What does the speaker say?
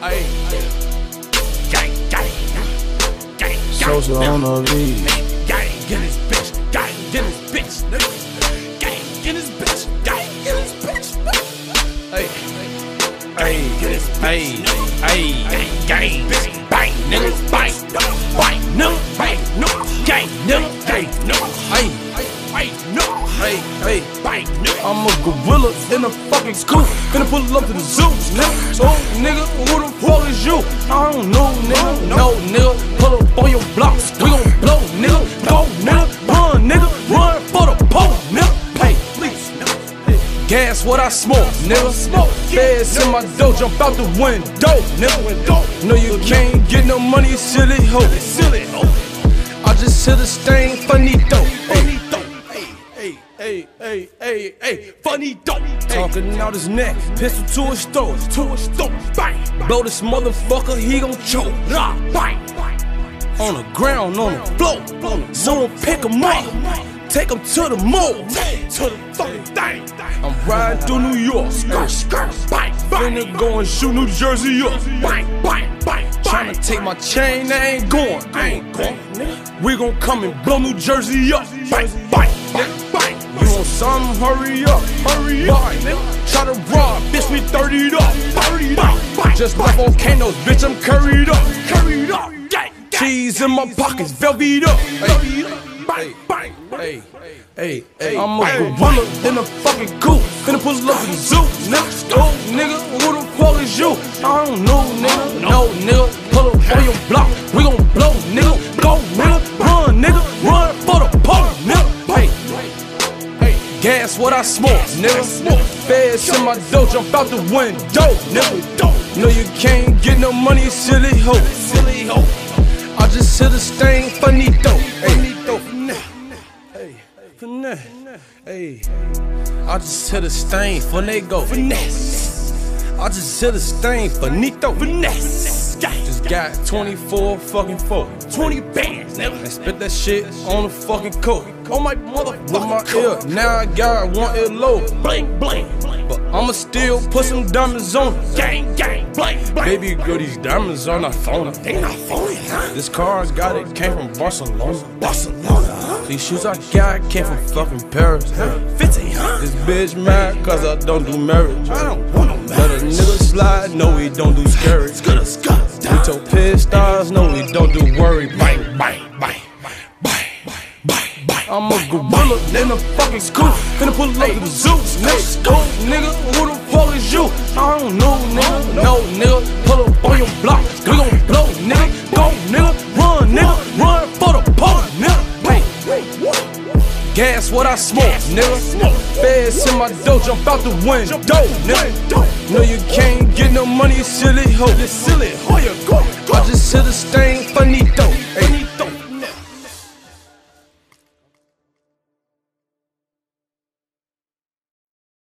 Hey. Gang, gang, gang, Sosa on the lead. Gang, get his bitch. Gang, get his bitch. Gang, get his bitch. Gang, get his bitch. Hey. Hey, hey, hey, gang, bang, nigga, bang, I'm a gorilla in a fucking scoop. Finna pull up to the zoo, nigga. So, nigga, who the fuck is you? I don't know, nigga. No, nigga. Pull up on your blocks. We gon' blow, nigga. Go, nigga. Run, nigga. Run for the pole, nigga. Hey, please, nigga. Gas what I smoke, nigga. Smoke. Feds in my dough, jump out the window, nigga. No, you can't get no money, silly hoe. Silly, oh, I just hit a stain, Faneto. Hey, dope, talking out his neck, pistol to his throat. to a stone, bang, Blow this motherfucker, he gon' choke. rah, bang, On the ground, on the floor. Someone pick him up, take him to the mall. to the fucking thing, I'm riding through New York, skirt, skirt, bang, bang, finna go and shoot New Jersey up. bang, bang, bang, Tryna take my chain, they ain't going. I ain't going, We gon' come and blow New Jersey up. bang, bang, Something? Hurry up, hurry up. Try to rob, bitch, we 30'd up. 30'd up. Just like volcanoes, bitch, I'm curried up. curried up, Cheese in my pockets, velvet up. Hey, bang, bang, hey, hey, hey. I'm a gorilla in a fucking coop. Finna pull up in the zoo, nigga. What I smoke, nigga. Feds in my dough, jump out the window, nigga. No, you can't get no money, silly hoe. I just hit a stain, Faneto, finesse, hey. Hey, I just hit a stain, Faneto. finesse, I just hit a stain, Faneto. finesse, got 24 fucking four. 20 bands, nigga, And spit that shit on the fucking coat. on oh my With my motherfucking ear, now I got one ear low. bling, bling, But I'ma still put some diamonds on it. gang, gang, bling, bling, Baby girl, these diamonds are not phony. they not phony, huh? This car I got it came from Barcelona. Barcelona, huh? These shoes I got came from fucking Paris. 50, huh? This bitch mad cause I don't do marriage. I don't want no marriage. Let a nigga slide, no we don't do scary. Skutta, skutta, We piss stars, no we don't do worry. bang, bang, bang, bang, bang, bang. I'm a gorilla in a fucking scoop. Finna pull up to the zoo. Nigga, go, nigga, who the fuck is you? I don't know, nigga. No, nigga, pull up on your block. We gon' blow, nigga. Go, nigga, run, nigga. Run for the pole, nigga. Gas what I smoke, nigga. Feds in my dough, jump out the window, nigga. No, you can't no money, you silly hoe. You silly, hoe, you go, I just hit a stain, Faneto. Hey,